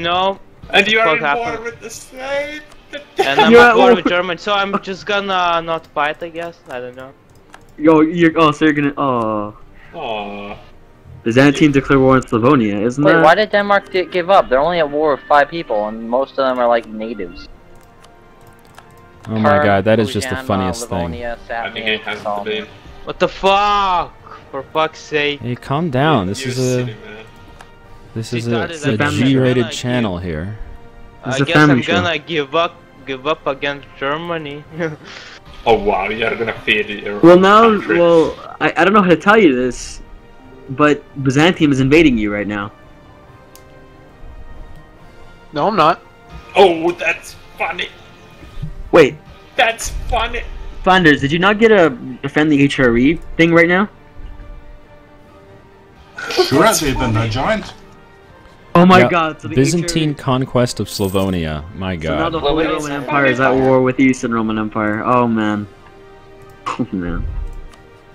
know, And you are What in war happened? with the state. and I'm You're at at war war. with Germany, so I'm just gonna not fight, I guess. I don't know. Yo, you're oh, so you're gonna oh. Aww. Byzantine declare war on Slavonia, isn't Wait, that? why did Denmark di- give up? They're only at war with five people, and most of them are like natives. Oh my god, that is just the Louisiana, funniest thing. Livonia, I think it has to be. What the fuck? For fuck's sake. Hey, calm down. This You is a silly man. This She is a, started a like G-rated that. channel here. It's I a guess family I'm show. gonna give up, give up against Germany. Oh wow, you're gonna feed your Well, now, country. well, I, I don't know how to tell you this, but Byzantium is invading you right now. No, I'm not. Oh, that's funny. Wait, That's funny. Flanders, did you not get a defend the HRE thing right now? Sure I did, and I joined. Oh my Yeah, god, so the Byzantine HRE conquest of Slavonia. My god. So now god. the Holy Roman wait, Empire is at war with the Eastern Roman Empire. Oh man. Oh man.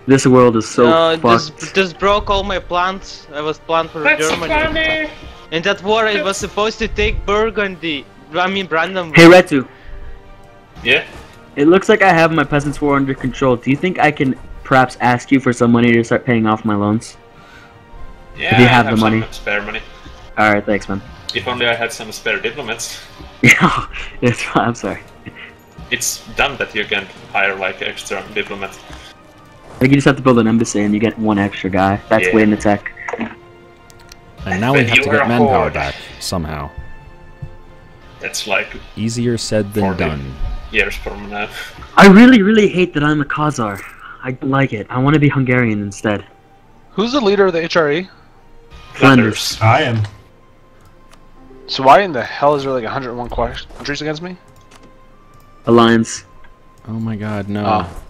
This world is so no, this, fucked. this broke all my plans. I was planned for That's Germany. funny. In that war, I was supposed to take Burgundy. I mean, Brandenburg. Hey Retu, Yeah. it looks like I have my peasants' war under control. Do you think I can perhaps ask you for some money to start paying off my loans? Yeah. if you I have the some money. spare money. Alright, thanks man. If only I had some spare diplomats. Yeah, it's fine, I'm sorry. It's dumb that you can hire like extra diplomats. Like you just have to build an embassy and you get one extra guy. That's Yeah. way in the tech. And now we have to get manpower whore. back somehow. That's like Easier said than done. years from now. I really, really hate that I'm a Khazar. I don't like it. I want to be Hungarian instead. Who's the leader of the HRE? Flanders. I am. So why in the hell is there like 101 countries against me? Alliance. Oh my god, no. Oh.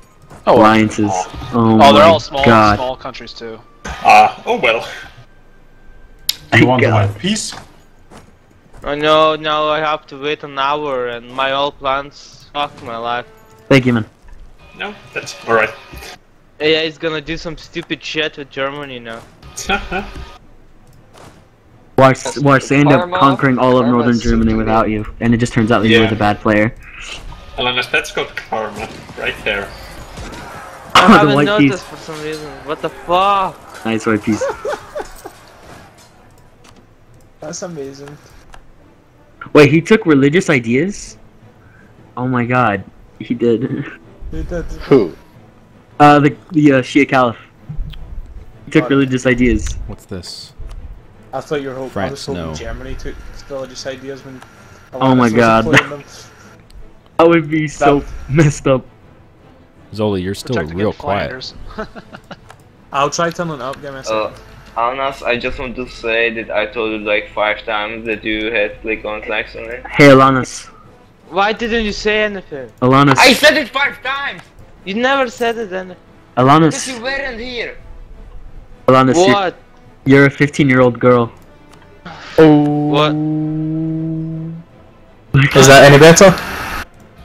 Oh. Alliances. Oh, oh, my they're all small, god. small countries too. Ah, oh well. You want God. white peace? Oh no, now I have to wait an hour and my all plans fuck my life. Thank you, man. No, that's alright. Yeah, he's gonna do some stupid shit with Germany now. Watch, watch, they end up Karma- conquering all of karma northern Germany without you, and it just turns out that you were the bad player. Alanis, that's called karma, right there. I the haven't white noticed peace. for some reason. What the fuck? Nice white peace. That's amazing. Wait, he took religious ideas? Oh my god, he did. Who did? Who? Uh, the the uh, Shia Caliph. He took Got it. religious ideas. What's this? I thought you were hoping. I was hoping no. Germany took religious ideas when. Oh my God. employing. That would be so messed up. Zoli, you're still Protect real quiet. Flanders. I'll try turning up. Give me a second. Uh, Alnas, I just want to say that I told you like five times that you had click on flags on it. Hey, Alanis. Why didn't you say anything? Alanis. I said it five times! You never said it then. Because you weren't here! Alanis, What? You're a 15 year old girl. Oh. What? Is that any better?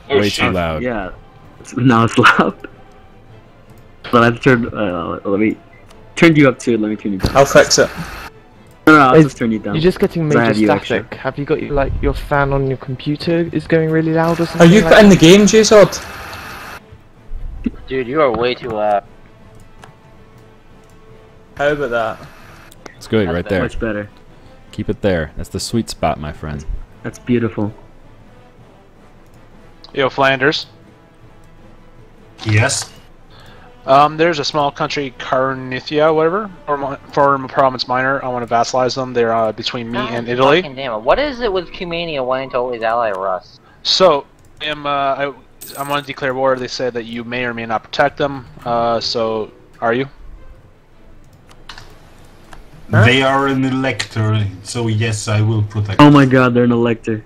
Oh Way shit. too loud. Yeah. Now it's loud. But I've turned. Uh, let me turn you up too. Let me turn you down. I'll fix it. No, no, I'll It's- just turn you down. You're just getting I major have you static. Have you got your, like your fan on your computer is going really loud or something? Are you like in the game, J-Sword? Dude, you are way too loud. How about that? It's good, That's right there. Much better. Keep it there. That's the sweet spot, my friend. That's beautiful. Yo, Flanders. Yes. Um, there's a small country, Carinthia, whatever, or mi- foreign province minor. I want to vassalize them. They're uh, between me and Italy. fucking Damn it. What is it with Cumania wanting to always ally Russ? So, I am. uh, I, I want to declare war. They said that you may or may not protect them. Uh, so, are you? Huh? They are an elector, so yes, I will protect. Oh my god, they're an elector.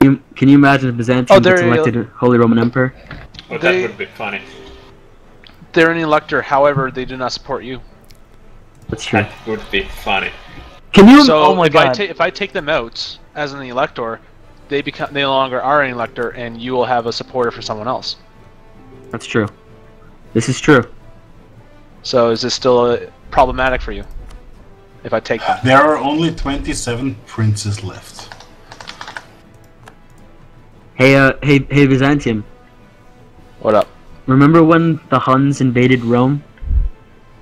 Can you, can you imagine if Byzantium Oh, gets they're- elected Holy Roman Emperor? Oh, They- that would be funny. They're an elector. However, they do not support you. That's true. That would be funny. Can you? So, oh my if I god. ta- if I take them out as an elector, they become they no longer are an elector, and you will have a supporter for someone else. That's true. This is true. So, is this still uh, problematic for you? if I take them. There are only 27 princes left. Hey, uh, hey, hey, Byzantium. What up? Remember when the Huns invaded Rome?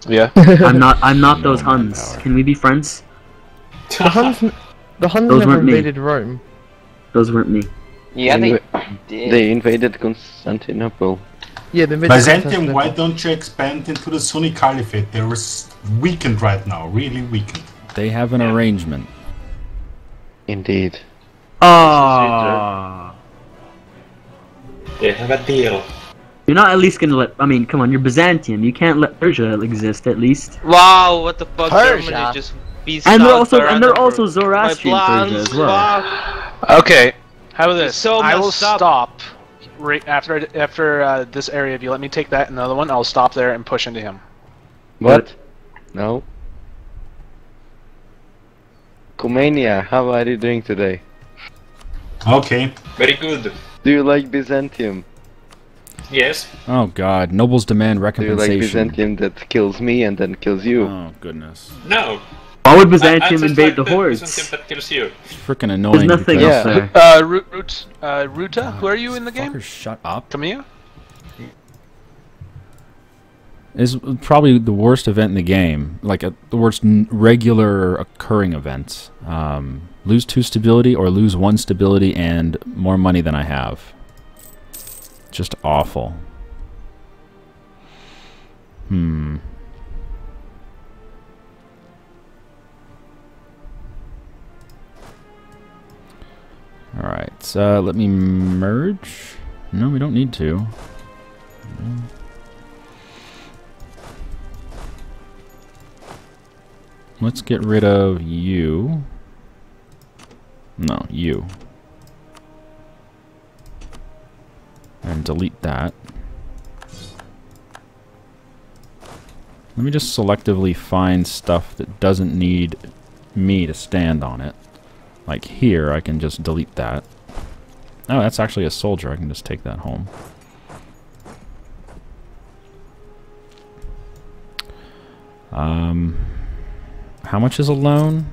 Yeah. I'm not. I'm not those Huns. Can we be friends? The Huns. The Huns those never invaded me. Rome. Those weren't me. Yeah, they, they did. They invaded Constantinople. Yeah, they invaded Byzantium, why don't you expand into the Sunni Caliphate? They're weakened right now, really weakened. They have an arrangement. Indeed. Oh. They have a deal. You're not at least gonna let. I mean, come on. You're Byzantium. You can't let Persia exist at least. Wow, what the fuck? Persia. Germany just beats And they're also and they're also Zoroastrian Persia as well. fuck. Okay. How about this? so I will messed up. stop right after after uh, this area. If you let me take that another one, I'll stop there and push into him. What? No. Cumania, how are you doing today? Okay. Very good. Do you like Byzantium? Yes. Oh god, nobles demand Do you like. Byzantium that kills me and then kills you? Oh goodness. No. Why would I- I Byzantium invade like the hordes? Byzantium kills you. Freaking annoying. There's nothing because- else Yeah. there. Uh, Root, Root, uh, Ruta, who are you in the game? Shut up. Kamiya? Is probably the worst event in the game. Like a, the worst n- regular occurring event. Um, lose two stability or lose one stability and more money than I have. Just awful. Hmm. Alright, let me merge. No, we don't need to. Let's get rid of you. No, you. And delete that. Let me just selectively find stuff that doesn't need me to stand on it. Like here, I can just delete that. Oh, that's actually a soldier. I can just take that home. Um, how much is a loan?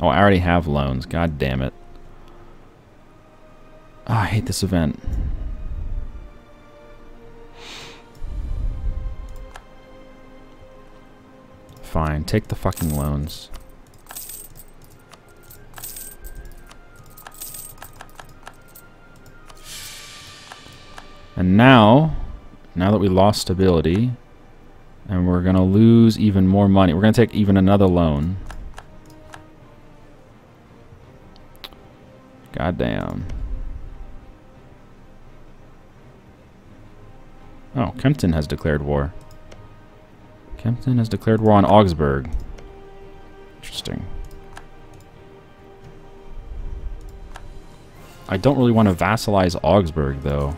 Oh, I already have loans. God damn it. Oh, I hate this event. Fine, take the fucking loans. And now, now that we lost stability, and we're gonna lose even more money, we're gonna take even another loan. Goddamn. Oh, Kempten has declared war. Kempten has declared war on Augsburg. Interesting. I don't really want to vassalize Augsburg, though.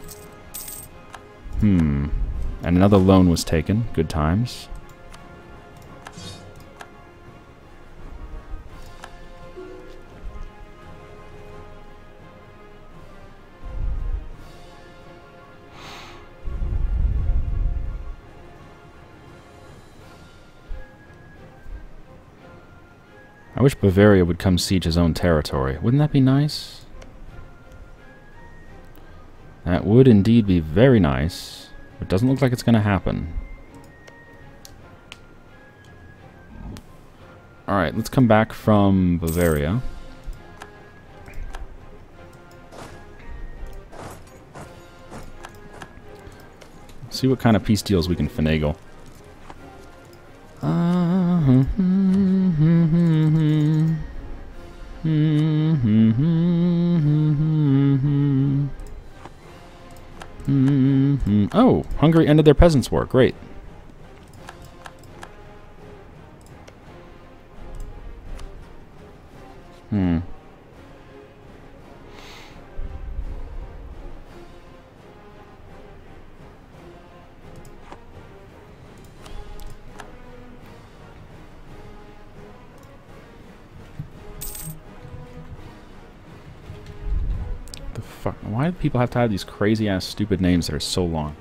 Hmm. And another loan was taken. Good times. I wish Bavaria would come siege his own territory. Wouldn't that be nice? That would indeed be very nice. It doesn't look like it's going to happen. Alright, let's come back from Bavaria. See what kind of peace deals we can finagle. Oh, Hungary ended their peasants' war. Great. Hmm. Fuck? Why do people have to have these crazy ass stupid names that are so long?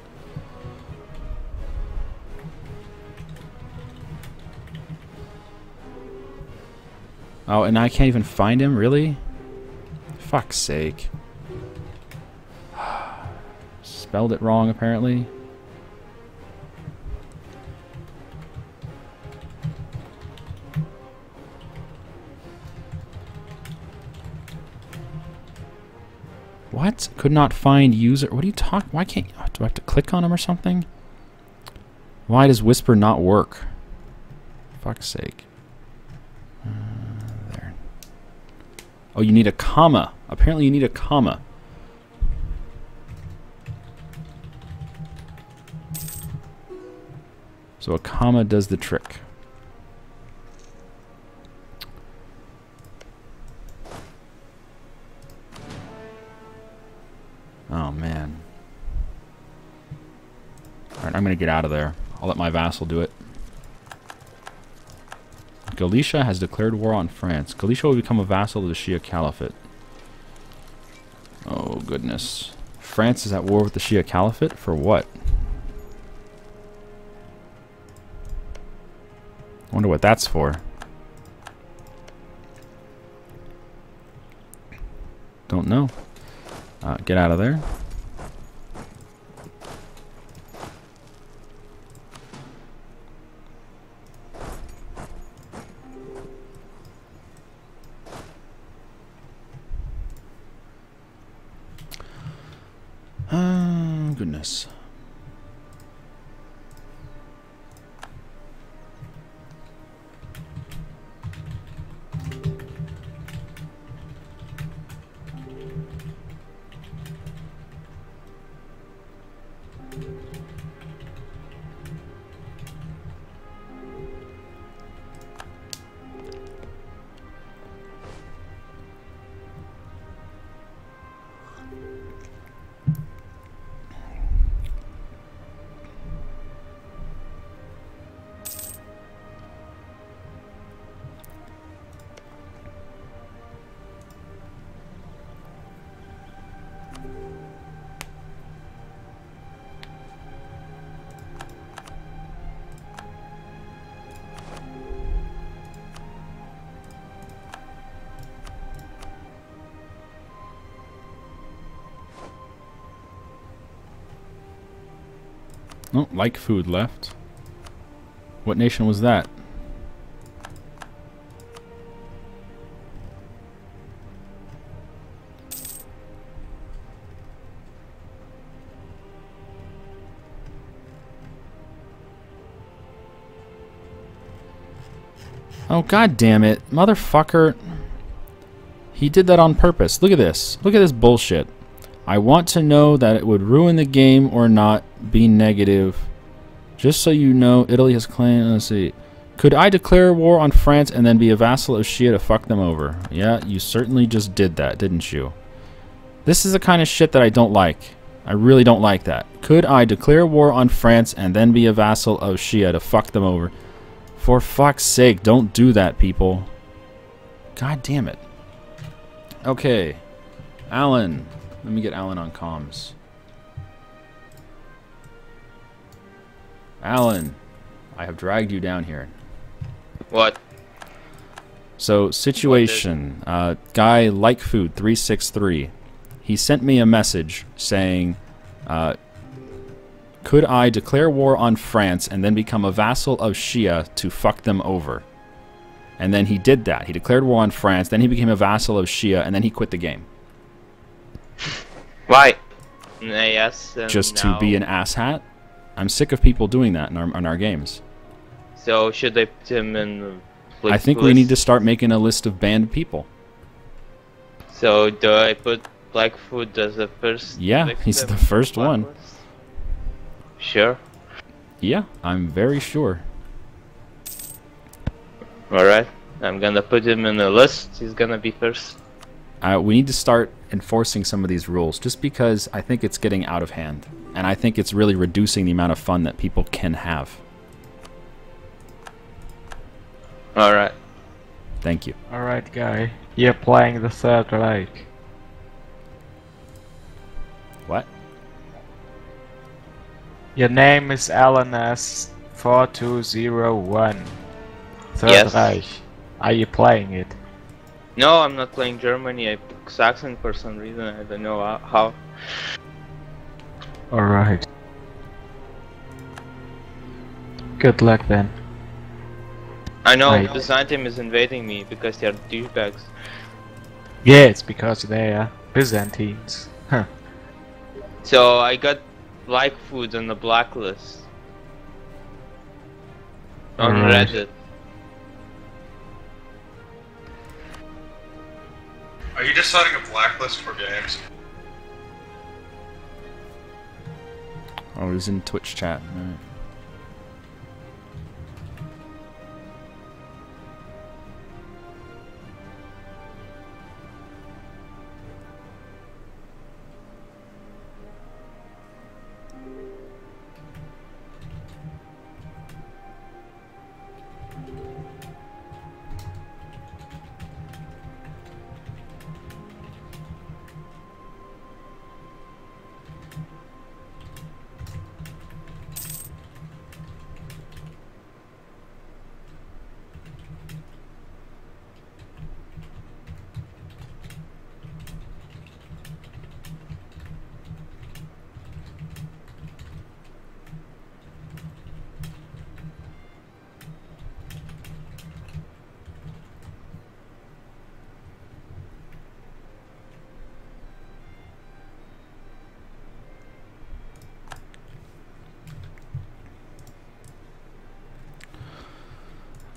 Oh, and I can't even find him, really? Fuck's sake. Spelled it wrong, apparently. What? Could not find user. What are you talking? Why can't? Do I have to click on him or something? Why does Whisper not work? Fuck's sake. Uh, there. Oh, you need a comma. Apparently, you need a comma. So a comma does the trick. I'm gonna get out of there. I'll let my vassal do it. Galicia has declared war on France. Galicia will become a vassal of the Shia Caliphate. Oh goodness. France is at war with the Shia Caliphate? For what? I wonder what that's for. Don't know. Uh, get out of there. Oh, like food left. What nation was that? Oh god damn it. Motherfucker. He did that on purpose. Look at this. Look at this bullshit. I want to know that it would ruin the game or not be negative. Just so you know, Italy has claimed. Let's see. Could I declare war on France and then be a vassal of Shia to fuck them over? Yeah, you certainly just did that, didn't you? This is the kind of shit that I don't like. I really don't like that. Could I declare war on France and then be a vassal of Shia to fuck them over? For fuck's sake, don't do that, people. God damn it. Okay. Alan. Let me get Alan on comms. Alan, I have dragged you down here. What? So, situation. Uh, guy like food 363. He sent me a message saying, uh, could I declare war on France and then become a vassal of Shia to fuck them over? And then he did that. He declared war on France, then he became a vassal of Shia, and then he quit the game. Why? Uh, yes. and Just to now- be an asshat? I'm sick of people doing that in our, in our games. So should I put him in? the I list- think we need to start making a list of banned people. So do I put Blackfoot as the first? Yeah, he's the first my one. list? Sure. Yeah, I'm very sure. All right. I'm gonna put him in the list. He's gonna be first. Uh, we need to start enforcing some of these rules just because I think it's getting out of hand. And I think it's really reducing the amount of fun that people can have. All right. Thank you. Alright, guy. You're playing the Third Reich. What? Your name is LNS4201. Third Yes. Reich. Are you playing it? No, I'm not playing Germany. I picked Saxon for some reason. I don't know how-. Alright. Good luck then. I know Right. Byzantium is invading me because they are douchebags. Yeah, it's because they are Byzantines. Huh. So I got like food on the blacklist. On Alright. Reddit. Are you just setting a blacklist for games? Oh, he's in Twitch chat. Alright.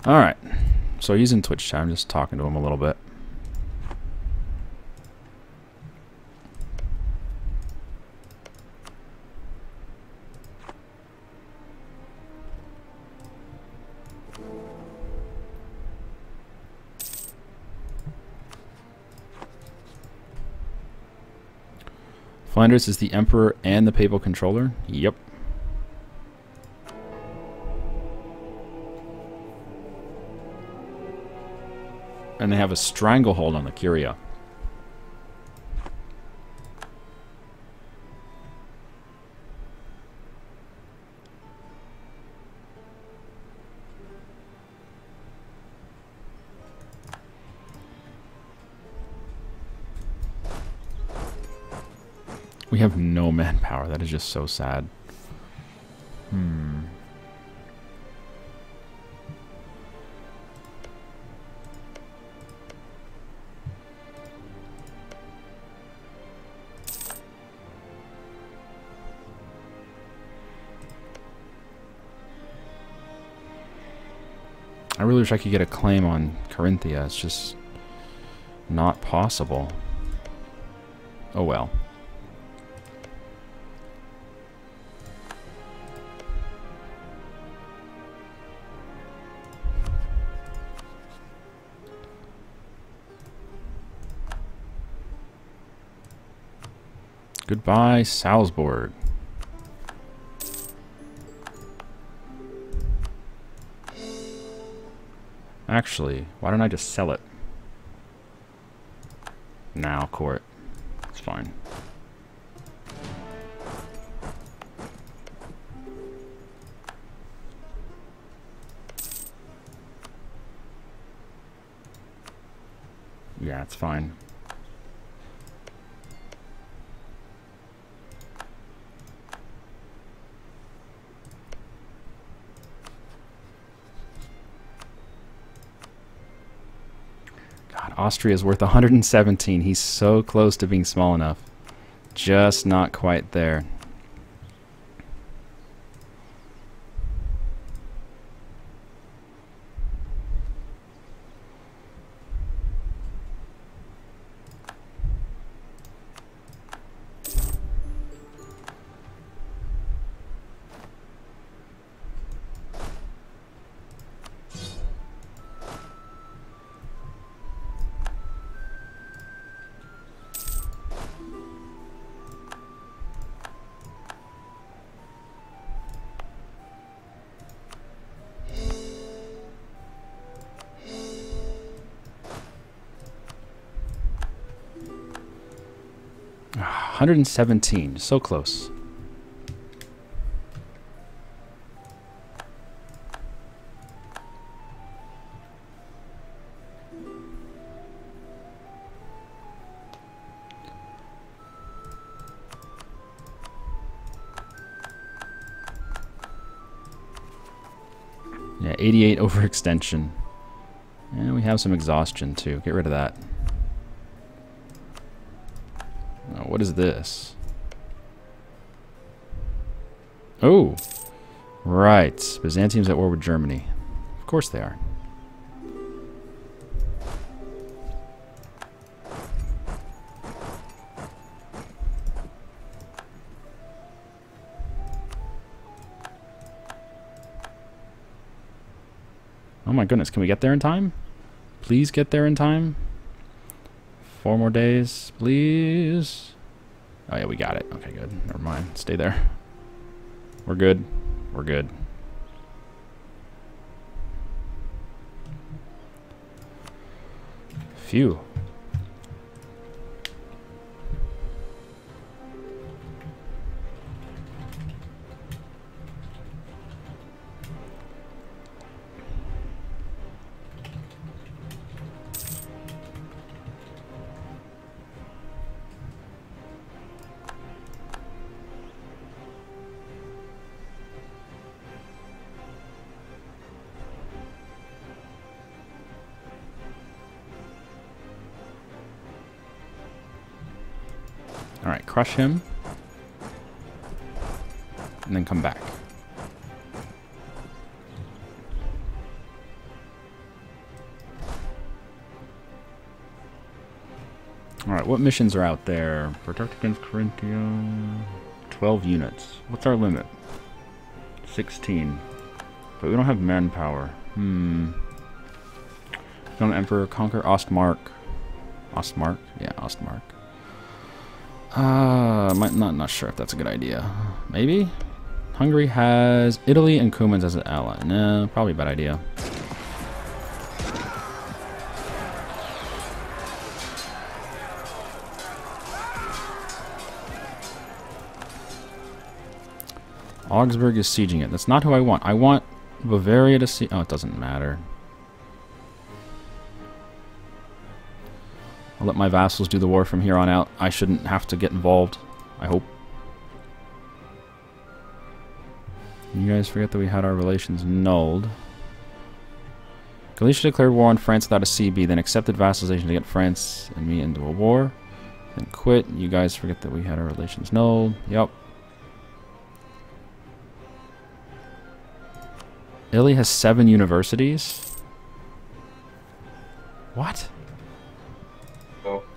Alright. So he's in Twitch chat. I'm just talking to him a little bit. Flanders is the emperor and the papal controller? Yep. And they have a stranglehold on the Curia. We have no manpower. That is just so sad. I could get a claim on Corinthia. It's just not possible. Oh well. Goodbye, Salzburg. Actually, why don't I just sell it? Now, court. It's fine. Yeah, it's fine. Austria is worth 117. He's so close to being small enough. Just not quite there. 117. So close. Yeah, 88 overextension. And we have some exhaustion too. Get rid of that. Is this? Oh, right. Byzantium's at war with Germany. Of course they are. Oh my goodness, can we get there in time? Please get there in time? Four more days, please. Oh yeah, we got it. Okay, good. Never mind. Stay there. We're good. We're good. Phew. Crush him. And then come back. Alright, what missions are out there? Protect against Corinthia. 12 units. What's our limit? 16. But we don't have manpower. Hmm. Don't Emperor, conquer Ostmark. Ostmark? Yeah, Ostmark. Uh, might not not sure if that's a good idea. Maybe. Hungary has Italy and Cumans as an ally. No, probably a bad idea. Augsburg is sieging it. That's not who I want. I want Bavaria to see. Oh, it doesn't matter. I'll let my vassals do the war from here on out. I shouldn't have to get involved. I hope. You guys forget that we had our relations nulled. Galicia declared war on France without a CB, then accepted vassalization to get France and me into a war. Then quit. You guys forget that we had our relations nulled. Yep. Italy has seven universities? What?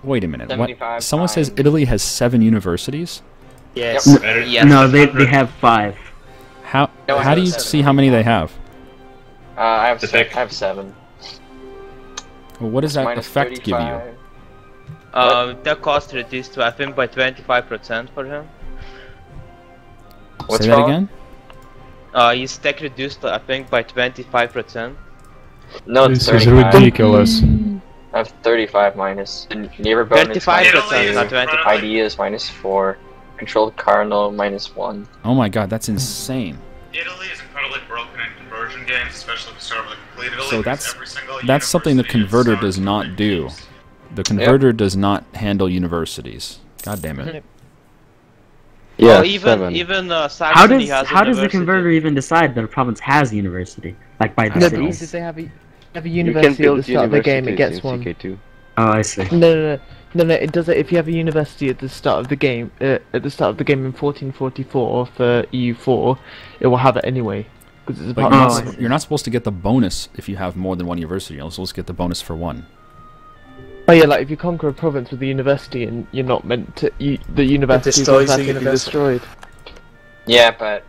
Wait a minute. What? 75 Someone says. Italy has seven universities? Yes. Very- Yes. No, they, they have five. How No, how do you seven. see how many they have? Uh, I have The se- tech. I have seven. Well, what does that Minus effect give you? 35. Uh, the cost reduced to I think by 25% for him. What's Say that wrong? again? Uh, his tech reduced I think by 25%. No, it's This is 35. ridiculous. I have 35 minus. And Neighbor bonus 35, minus not two. 25. Ideas minus 4. Controlled cardinal minus 1. Oh my god, that's insane. Italy is incredibly broken in conversion games, especially if you start with a complete Italy. So that's every that's something the converter does not do. The converter does not handle universities. God damn it. Yeah, oh, even seven. even uh, How does has a how does the converter even decide that a province has a university? Like by the No, city? they have a, have a You can university at the build start of the game, it gets one. CK2. Oh, I see. No, no, no, no, no. It does it if you have a university at the start of the game. Uh, at the start of the game in 1444 for EU4, it will have it anyway because it's a But part you're of the I not, you're not supposed to get the bonus if you have more than one university. You're supposed to get the bonus for one. Oh yeah, like if you conquer a province with a university and you're not meant to, you, the university is destroys the automatically university. destroyed. Yeah, but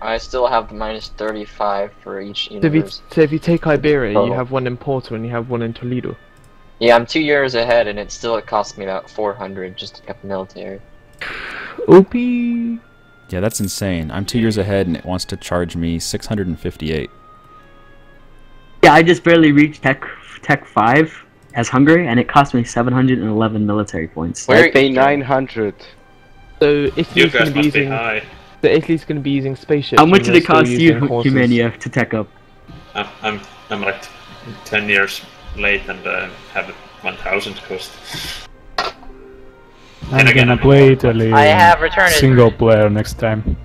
I still have the minus 35 for each So if you, so if you take Iberia, you Oh. have one in Porto and you have one in Toledo. Yeah, I'm two years ahead, and it still it cost me about 400 just to get the military. Oopie. Yeah, that's insane. I'm two years ahead and it wants to charge me 658. Yeah, I just barely reached Tech Tech Five as Hungary, and it cost me 711 military points. Where- I pay 900. So if You Italy's going to be be using. high. So Italy's going to be using spaceships. How much did it cost still you, using horses. Cumania, to tech up? I'm, I'm, I'm like 10 years late and uh, have 1000 cost. I'm again, gonna I'm play a- Italy I have returned it. single player next time.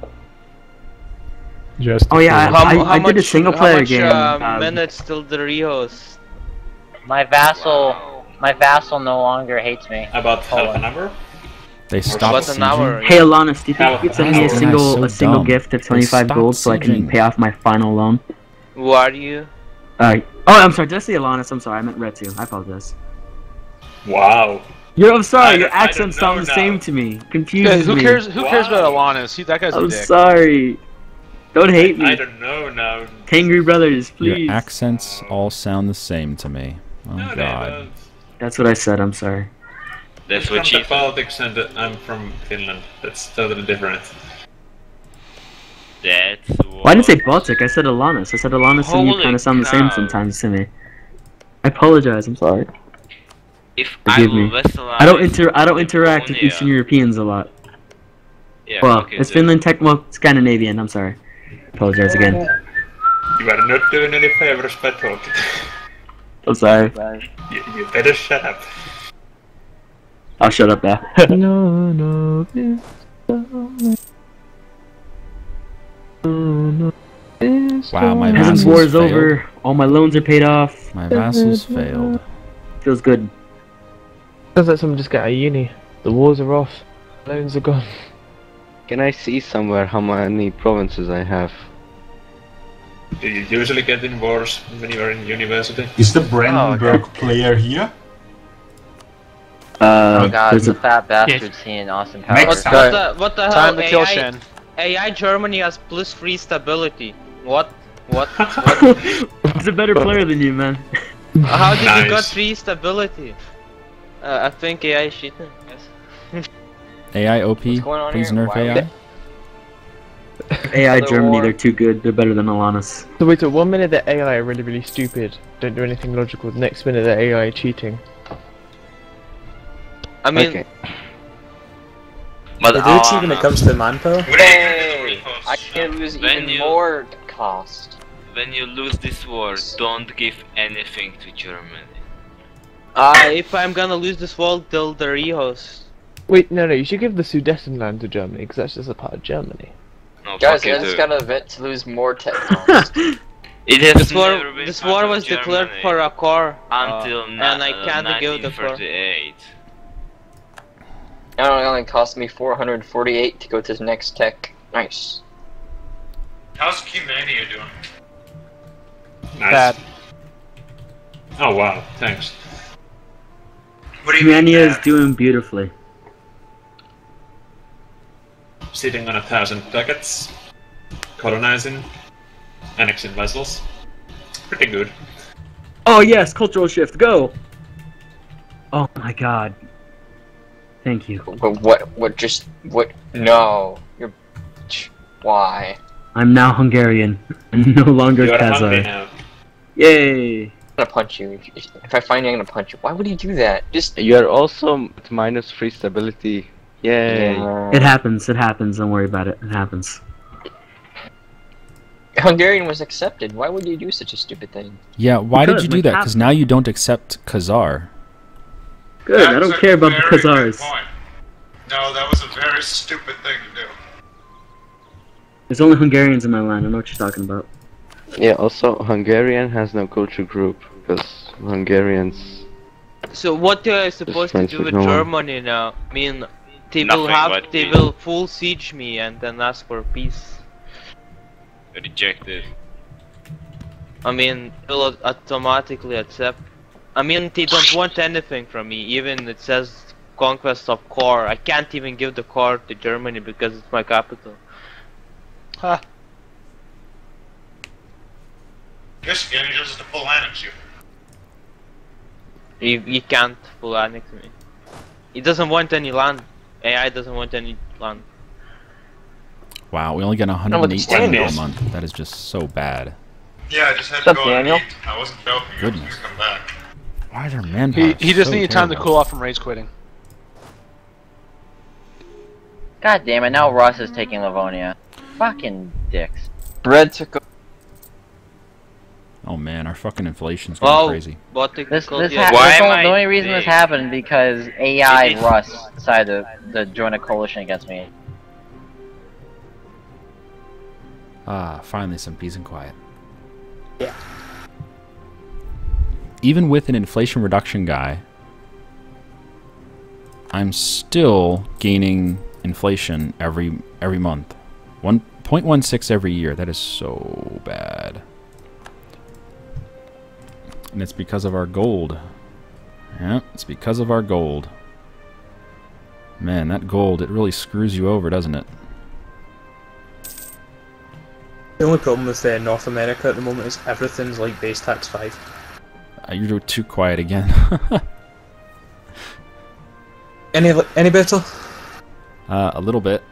Just Oh yeah, How, I, how I, I did a much- single how player much, game. Uh, um, minutes till the Rios? My vassal, my vassal no longer hates me. About Hold half an hour. They About stopped an hour. Hey Alanis, do you think you could send me a single so a single dumb. gift of 25 gold so I can pay off my final loan? Who are you? Uh, oh, I'm sorry. Did I say Alanis? I'm sorry. I meant Retsu. I apologize. Wow. You're, I'm I sorry. Your don't- I accent sounds the same to me. Yeah, Confuses who me. cares? Who cares about Wow. Alanis? He, that guy's I'm dick. sorry. Don't hate me. I me. don't know now. Tangry Brothers, please. Your accents all sound the same to me. Oh No, god. don't. That's what I said. I'm sorry. That's what from she the politics and uh, I'm from Finland. That's totally different. That's Well, I didn't say Baltic. I said Alanis. I said Alanis and you kind of sound the same sometimes to me. I apologize. I'm sorry. If Forgive I me. I don't inter. I don't interact with Eastern Europeans a lot. Yeah, Well, okay, it's then. Finland, tech, well, Scandinavian. I'm sorry. Apologize again. You are not doing any favors by talking. I'm sorry. You, you better shut up. I'll shut up now. no, no, no, Wow, my Peasants vassals war is failed. over. All my loans are paid off. My vassals failed. Feels good. Sounds like someone just got out of uni. The wars are off. Loans are gone. Can I see somewhere how many provinces I have? Do you usually get in wars when you are in university? Is the Oh, Brandenburg player here? Uh, Oh god, there's the a, fat bastard's seeing Austin Powers. Next What, what the what the Time hell? to kill AI, Shen. AI Germany has plus three stability. What? What? what? he's a better player than you, man. How did you got Nice. three stability? Uh, I think AI is cheating. Yes. AI OP, What's please here? nerf Why AI. AI Germany, war. they're too good. They're better than Alanis. So wait, so one minute the AI are really, really stupid, don't do anything logical. The next minute the AI are cheating. I mean, okay. But They do cheat when it comes to manpower. Hey, I can lose When even you- more cost. When you lose this war, don't give anything to Germany. uh, if I'm gonna lose this world till the Rios. Wait, no, no, you should give the Sudetenland to Germany, because that's just a part of Germany. No, Guys, fuck I you just too. got a vet to lose more tech cost. It has This war, this war of was declared for a core, until uh, and I uh, can't give the core. 1938. now it only cost me 448 to go to the next tech. Nice. How's Cumania doing? Nice. Bad. Oh wow, thanks. What do you mean? Is doing beautifully. Sitting on a thousand ducats, colonizing, annexing vessels. Pretty good. Oh yes, cultural shift, go! Oh my god. Thank you. But what? What? Just what? No. You're. Why? I'm now Hungarian, and no longer You are hungry Yay! I'm gonna punch you. If, if I find you, I'm gonna punch you. Why would you do that? Just. You are also at minus three stability. Yay. Yeah. It happens, it happens, don't worry about it, it happens. Hungarian was accepted. Why would you do such a stupid thing? Yeah, why did you do that? Because now you don't accept Khazar. Good, I don't care about the very Khazars. No, that was a very stupid thing to do. There's only Hungarians in my land, I know what you're talking about. Yeah, also Hungarian has no culture group because Hungarians So what are I supposed to do with with no one. Germany now? I mean, they will have, they peace. will full siege me and then ask for peace. Rejected. I mean, they'll automatically accept. I mean, they don't want anything from me. Even it says conquest of core. I can't even give the core to Germany because it's my capital. Ha. Yes, again, he just to full annex you. He, he can't full annex me. He doesn't want any land. AI doesn't want any land. Wow, we only get what 108 the standard a month. That is just so bad. Yeah, I just had What's to up, go Daniel? and eat. I wasn't joking. I was Goodness. just come back. Why are their manpower He, he just so needed time to cool off from rage quitting. God damn it! Now Russ is taking Livonia. Fucking dicks. Bread took. Oh man, our fucking inflation's going Oh, crazy. but the This, cult- this yeah. ha- Why this am whole- I the only reason this happened because AI Russ decided to, to join a coalition against me. Ah, finally some peace and quiet. Yeah. Even with an inflation reduction guy, I'm still gaining inflation every every month. 1.16 every year. That is so bad. And it's because of our gold. Yeah, it's because of our gold. Man, that gold, it really screws you over, doesn't it? The only problem with uh, North America at the moment is everything's like base tax 5. Uh, you're too quiet again. Any any better? uh, a little bit.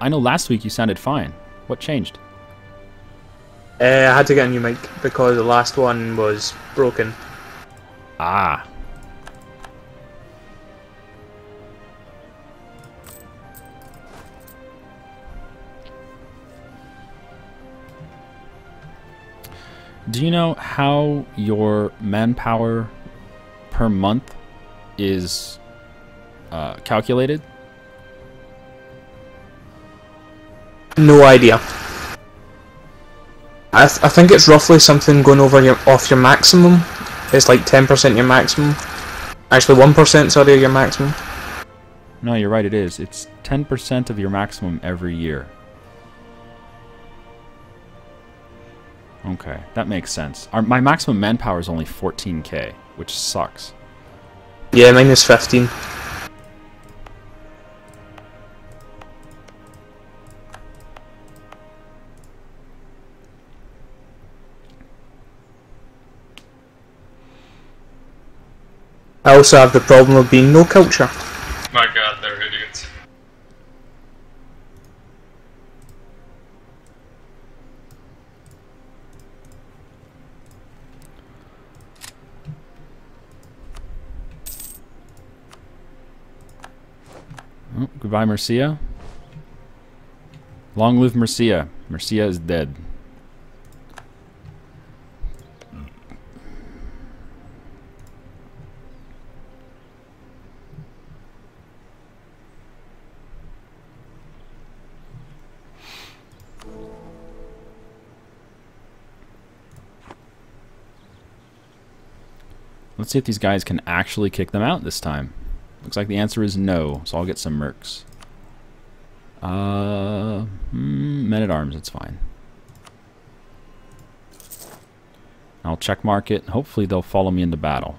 I know last week you sounded fine. What changed? Uh, I had to get a new mic because the last one was broken. Ah. Do you know how your manpower per month is uh, calculated? No idea. I, th I think it's roughly something going over your off your maximum. It's like 10% your maximum. Actually, 1% sorry, your maximum. No, you're right, it is. It's 10% of your maximum every year. Okay, that makes sense. Our, my maximum manpower is only 14k, which sucks. Yeah, mine is 15. I also have the problem of being no culture. My god, they're idiots. Oh, goodbye, Mercia. Long live Mercia. Mercia is dead. Let's see if these guys can actually kick them out this time. Looks like the answer is no, so I'll get some mercs. Uh, mm, men at arms, it's fine. I'll check mark it. Hopefully they'll follow me into battle.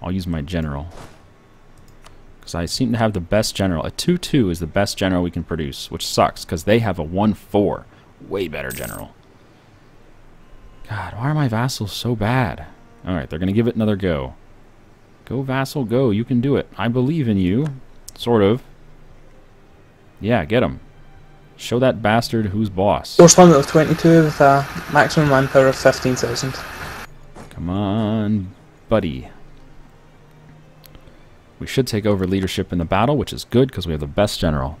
I'll use my general. Because I seem to have the best general. A 2-2 is the best general we can produce, which sucks because they have a 1-4. Way better general. God, why are my vassals so bad? Alright, they're going to give it another go. Go, vassal, go. You can do it. I believe in you. Sort of. Yeah, get him. Show that bastard who's boss. Force limit of 22 with a maximum manpower of 15,000. Come on, buddy. We should take over leadership in the battle, which is good because we have the best general.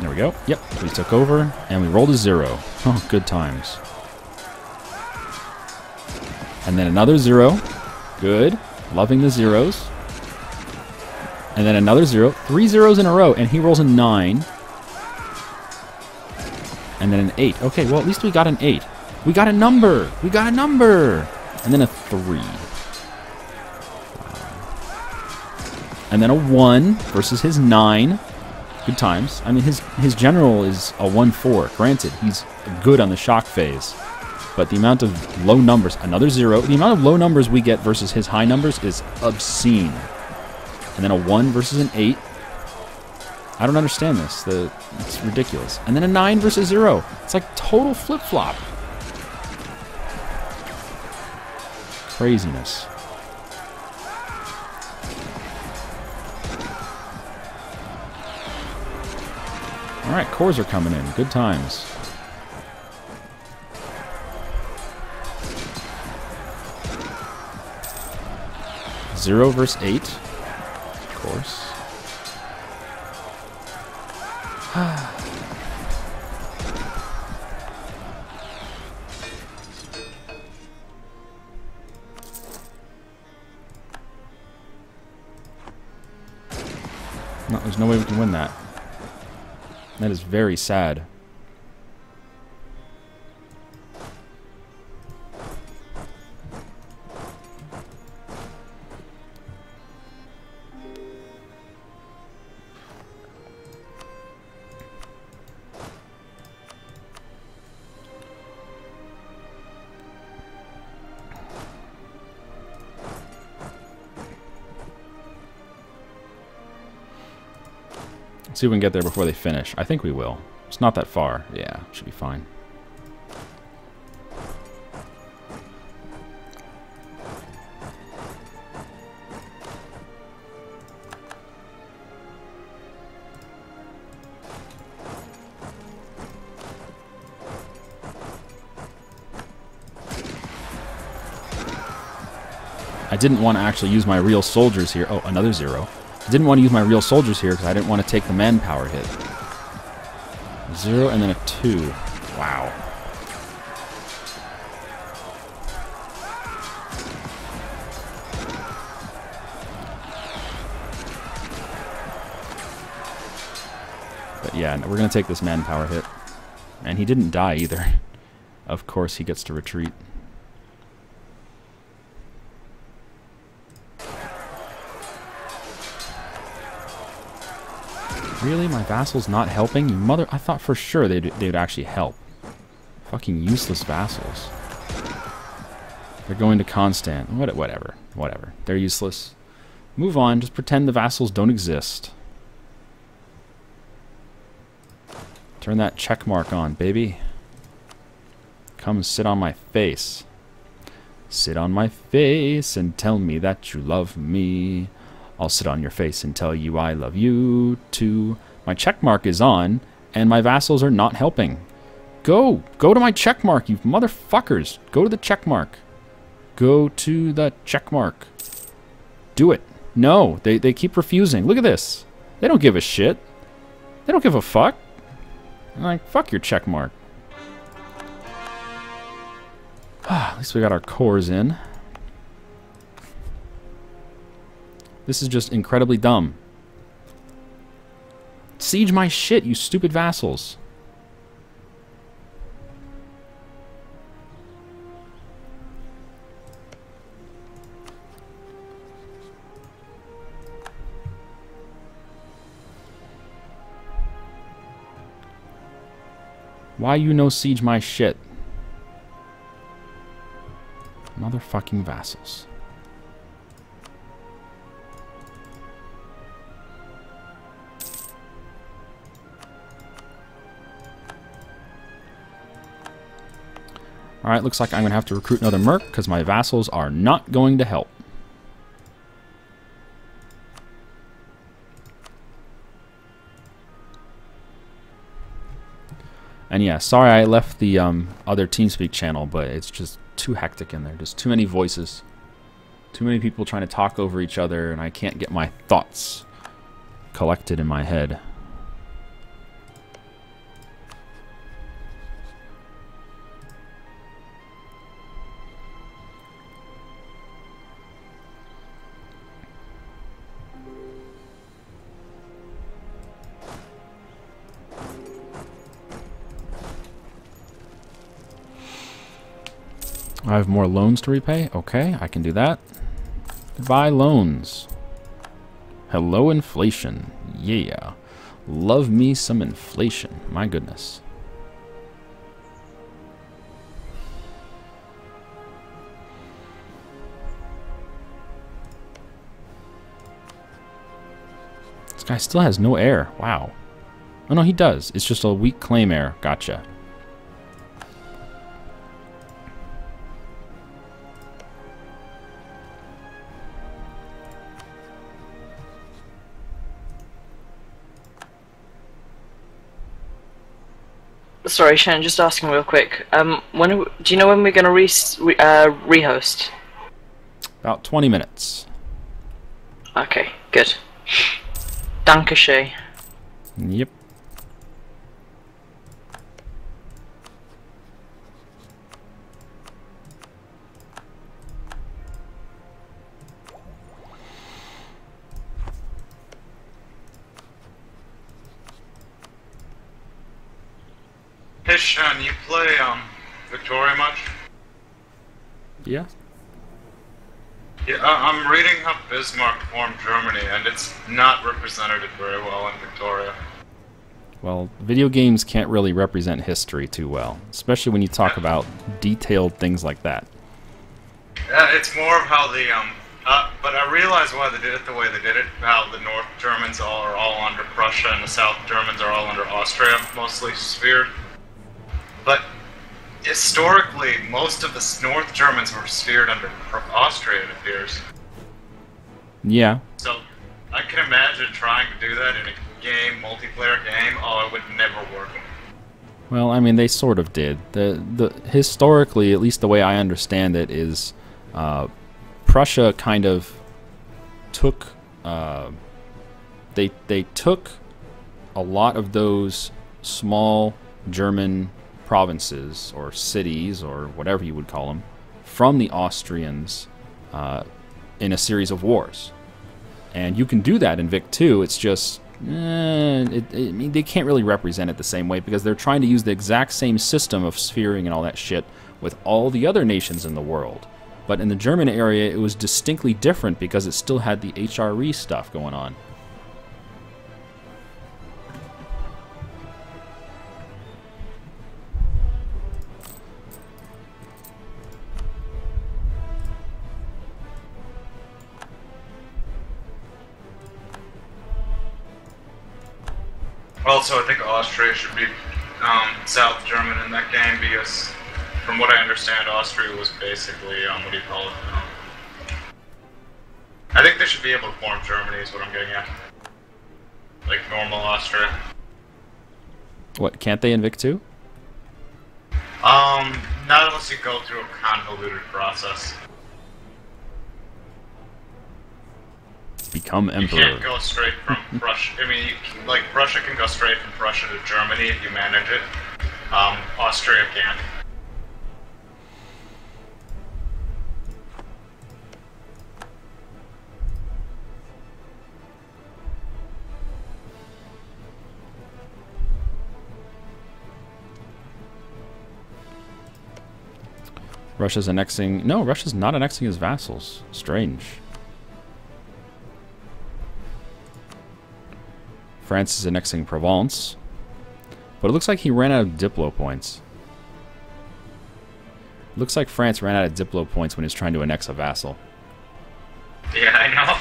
There we go. Yep, we took over, and we rolled a zero. Oh, good times. And then another zero. Good. Loving the zeros. And then another zero. Three zeros in a row, and he rolls a nine. And then an eight. Okay, well, at least we got an eight. We got a number. We got a number. And then a three. And then a one versus his nine. Good times. I mean, his his general is a one four. Granted, he's good on the shock phase, but the amount of low numbers, another zero. The amount of low numbers we get versus his high numbers is obscene. And then a one versus an eight. I don't understand this. The it's ridiculous. And then a nine versus zero. It's like total flip flop. Craziness. All right, cores are coming in. Good times. Zero versus eight. Of course. no, there's no way we can win that. That is very sad. See if we can get there before they finish. I think we will. It's not that far. Yeah, should be fine. I didn't want to actually use my real soldiers here. Oh, another zero. Didn't want to use my real soldiers here because I didn't want to take the manpower hit. Zero and then a two. Wow. But yeah, we're going to take this manpower hit. And he didn't die either. Of course he gets to retreat. Really? My vassal's not helping? You mother... I thought for sure they'd, they'd actually help. Fucking useless vassals. They're going to Constant. What, whatever. Whatever. They're useless. Move on. Just pretend the vassals don't exist. Turn that check mark on, baby. Come sit on my face. Sit on my face and tell me that you love me. I'll sit on your face and tell you I love you too. My checkmark is on, and my vassals are not helping. Go! Go to my checkmark, you motherfuckers! Go to the checkmark. Go to the checkmark. Do it. No, they, they keep refusing. Look at this. They don't give a shit. They don't give a fuck. like, fuck your checkmark. At least we got our cores in. This is just incredibly dumb. Siege my shit, you stupid vassals. Why you no siege my shit? Motherfucking vassals. Alright, looks like I'm going to have to recruit another merc because my vassals are not going to help. And yeah, sorry I left the um, other TeamSpeak channel, but it's just too hectic in there. Just too many voices. Too many people trying to talk over each other, and I can't get my thoughts collected in my head. I have more loans to repay. Okay, I can do that. Buy loans. Hello, inflation. Yeah. Love me some inflation. My goodness. This guy still has no heir. Wow. Oh, no, he does. It's just a weak claim heir. Gotcha. Sorry, Shannon, just asking real quick. Um, when we- do you know when we're gonna re re uh, rehost? About 20 minutes. Okay, good. Dankeschön. Yep. Hey Shen, you play um Victoria much? Yeah. Yeah, I'm reading how Bismarck formed Germany, and it's not represented very well in Victoria. Well, video games can't really represent history too well, especially when you talk about detailed things like that. Yeah, it's more of how the um. Uh, but I realize why they did it the way they did it. How the North Germans all are all under Prussia, and the South Germans are all under Austria, mostly sphered. But historically, most of the North Germans were sphered under Austria, it appears. Yeah. So I can imagine trying to do that in a game, multiplayer game. Oh, it would never work. Well, I mean, they sort of did. The the historically, at least the way I understand it, is uh, Prussia kind of took uh, they they took a lot of those small German provinces or cities or whatever you would call them from the Austrians uh, in a series of wars. And you can do that in Vic 2. It's just eh, it, it, they can't really represent it the same way because they're trying to use the exact same system of sphering and all that shit with all the other nations in the world. But in the German area, it was distinctly different because it still had the HRE stuff going on. Also, I think Austria should be um, South German in that game because, from what I understand, Austria was basically um, what do you call it? Um, I think they should be able to form Germany. Is what I'm getting at. Like normal Austria. What, can't they in Vic 2? Um, not unless you go through a convoluted process. Become You emperor. can't go straight from Prussia. I mean, you can, like Prussia can go straight from Russia to Germany if you manage it. Um, Austria can't. Russia's annexing. No, Russia's not annexing his vassals. Strange. France is annexing Provence. But it looks like he ran out of Diplo points. Looks like France ran out of Diplo points when he's trying to annex a vassal. Yeah, I know.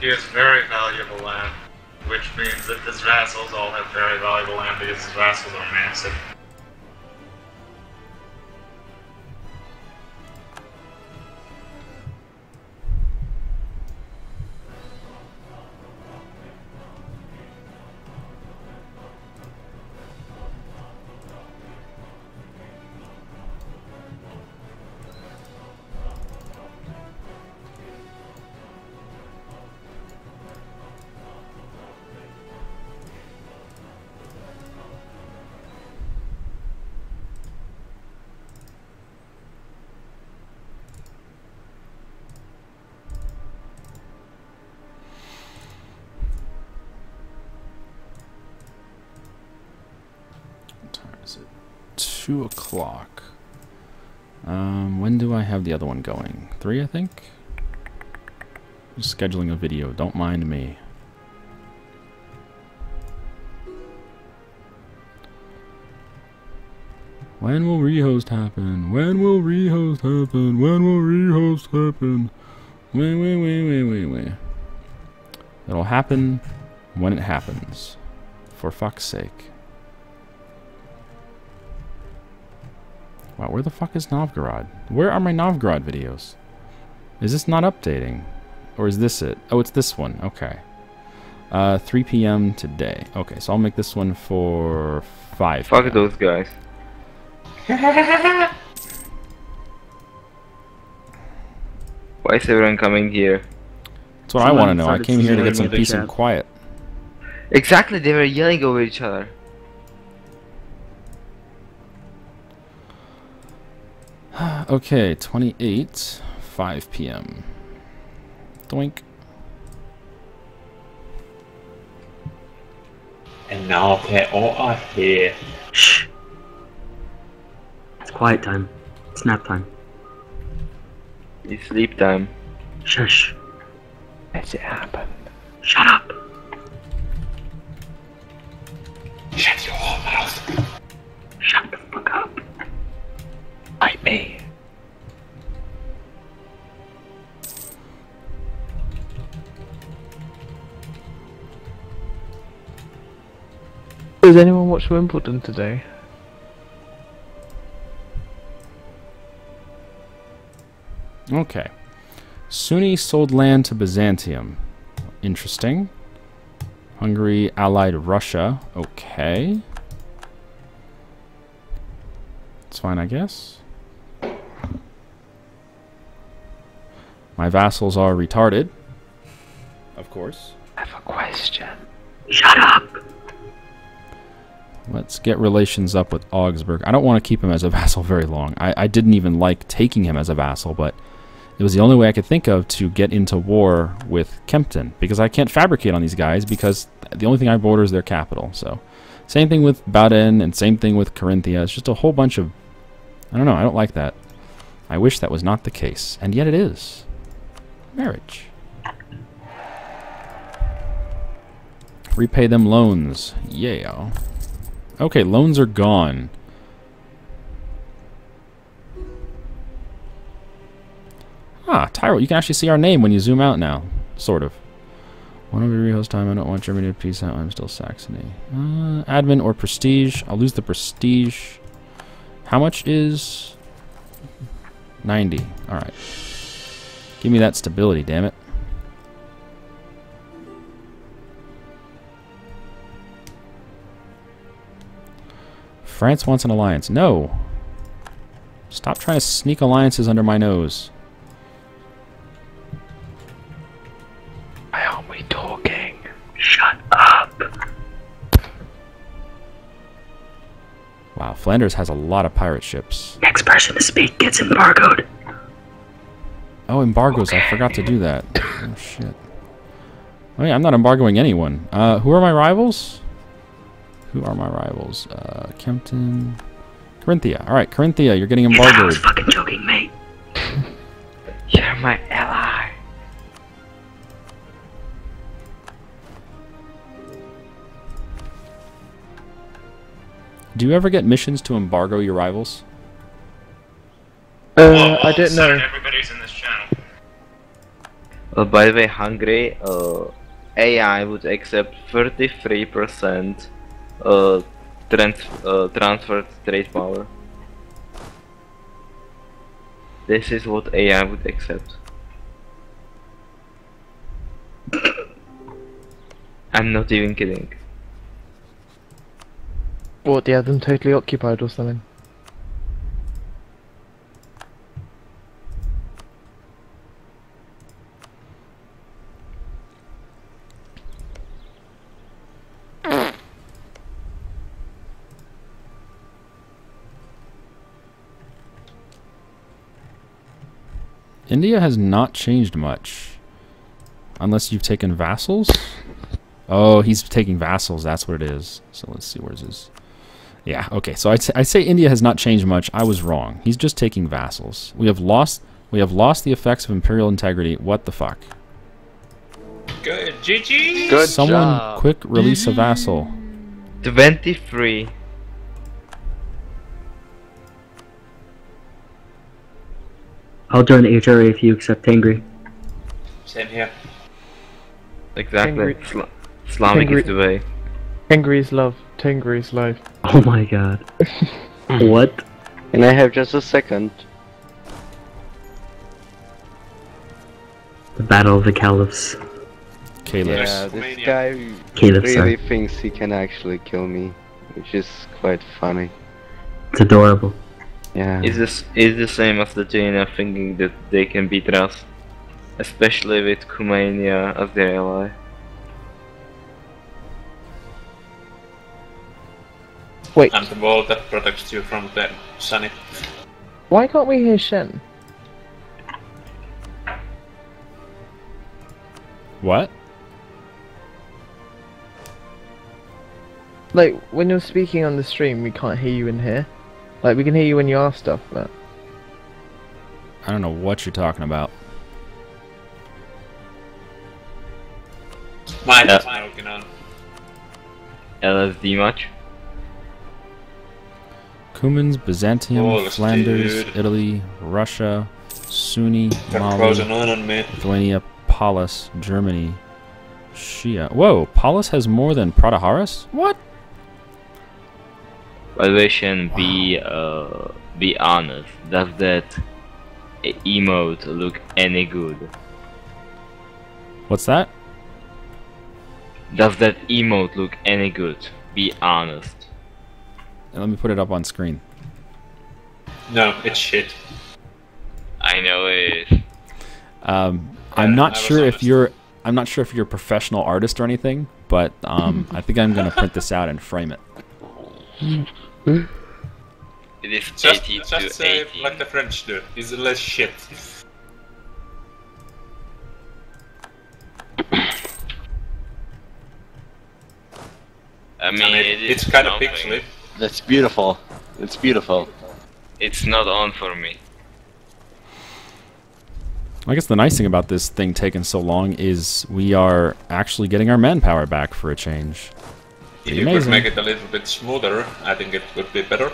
He has very valuable land, which means that his vassals all have very valuable land because his vassals are massive. Two o'clock. Um, when do I have the other one going? Three, I think? Just scheduling a video. Don't mind me. When will rehost happen? When will rehost happen? When will rehost happen? Wait, wait, wait, wait, wait, wait. It'll happen when it happens. For fuck's sake. Wow, where the fuck is Novgorod? Where are my Novgorod videos? Is this not updating? Or is this it? Oh, it's this one. Okay. Uh, 3 p.m. today. Okay, so I'll make this one for 5 Fuck p.m. those guys. Why is everyone coming here? That's what I want to know. I came here to get some peace and quiet. Exactly, they were yelling over each other. okay, 28, 5 p.m. Doink. And now they all are here. Shh. It's quiet time. It's nap time. It's sleep time. Shush. Let it happen. Shut up. Like me. Does anyone watch Wimbledon today? Okay. Sunni sold land to Byzantium. Interesting. Hungary allied Russia. Okay. It's fine, I guess. My vassals are retarded. Of course. I have a question. Shut up. Let's get relations up with Augsburg. I don't want to keep him as a vassal very long. I, I didn't even like taking him as a vassal, but it was the only way I could think of to get into war with Kempten because I can't fabricate on these guys because the only thing I border is their capital. So, same thing with Baden and same thing with Carinthia. It's just a whole bunch of. I don't know. I don't like that. I wish that was not the case, and yet it is. Marriage. Repay them loans. Yeah. Okay, loans are gone. Ah, Tyrol, you can actually see our name when you zoom out now. Sort of. One of rehost time, I don't want Germany to peace out, I'm still Saxony. Uh, admin or prestige. I'll lose the prestige. How much is... 90. Alright. Give me that stability, damn it. France wants an alliance. No. Stop trying to sneak alliances under my nose. Why aren't we talking? Shut up. Wow, Flanders has a lot of pirate ships. Next person to speak gets embargoed. Oh, embargoes. I forgot to do that. Oh, shit. Oh, yeah, I'm not embargoing anyone. Uh, who are my rivals? Who are my rivals? Uh, Kempten. Carinthia. Alright, Carinthia, you're getting I was embargoed. fucking joking, mate. You're my ally. Do you ever get missions to embargo your rivals? Uh, I don't know. Uh, by the way, Hungary, uh, AI would accept 33% uh, trans uh, transferred trade power. This is what AI would accept. I'm not even kidding. What, they have them totally occupied or something? India has not changed much. Unless you've taken vassals? Oh, he's taking vassals. That's what it is. So let's see, where's his... Yeah, okay. So I'd say, I'd say India has not changed much. I was wrong. He's just taking vassals. We have lost... We have lost the effects of imperial integrity. What the fuck? Good. GG. Good Someone job. quick release a vassal. 23. I'll join the HRA if you accept Tengri. Same here. Exactly. Tengri- Sla Islamic is the way. Tengri's love. Tengri's life. Oh my god. Hmm. what? And I have just a second? The Battle of the Caliphs. Caliphs. Yeah, this guy Caliph, really sorry. thinks he can actually kill me, which is quite funny. It's adorable. Yeah. Is this is the same as the China thinking that they can beat us, especially with Cumania as their ally. Wait. And the wall that protects you from the sunny. Why can't we hear Shen? What? Like when you're speaking on the stream, we can't hear you in here. Like we can hear you when you ask stuff, but I don't know what you're talking about. Might Yeah. is smoking on. LSD much? Cumans, Byzantium, oh, Holy Flanders, dude. Italy, Russia, Sunni, Got Mali, frozen on on. Lithuania, Paulus, Germany, Shia. Whoa, Paulus has more than Pratiharas? What? Valuation, be uh, be honest. Does that e- emote look any good? What's that? Does that emote look any good? Be honest. And let me put it up on screen. No, it's shit. I know it. Um, I'm not I was sure if you're. I'm not sure if you're a professional artist or anything, but um, I think I'm gonna print this out and frame it. Hmm? It is Just, 80 just uh, to say 80. like the French do. It's less shit. I mean, I mean, it is it's kind of something. pixely. That's beautiful. It's beautiful. It's not on for me. I guess the nice thing about this thing taking so long is we are actually getting our manpower back for a change. If Pretty you could make it a little bit smoother, I think it would be better.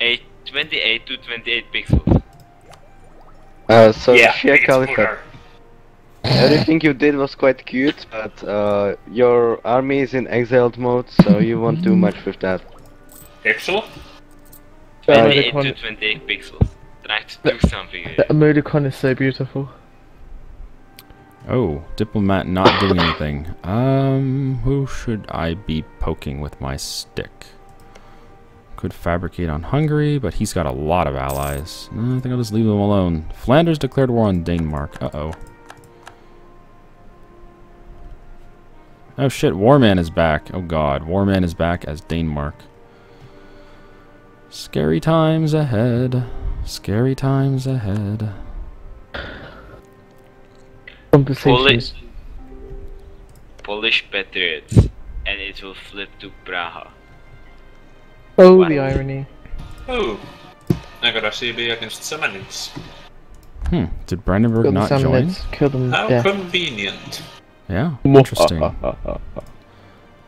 Eight, 28 to 28 pixels. Uh, so Yeah, Shia make it Caliphate. smoother. Everything you did was quite cute, but uh, your army is in exiled mode, so you won't do much with that. Pixel? 28 to 28 pixels. Try to do something. the emoticon is so beautiful. Oh, diplomat not doing anything. Um, who should I be poking with my stick? Could fabricate on Hungary, but he's got a lot of allies. I think I'll just leave him alone. Flanders declared war on Denmark. Uh-oh. Oh shit, Warman is back. Oh god, Warman is back as Denmark. Scary times ahead. Scary times ahead. Conversations. Polish, Polish Patriots, and it will flip to Praha. Oh, What? the irony. Oh, I got a CB against Semenids. Hmm, did Brandenburg Kill not join? Samnites, kill them How death. convenient. Yeah, interesting.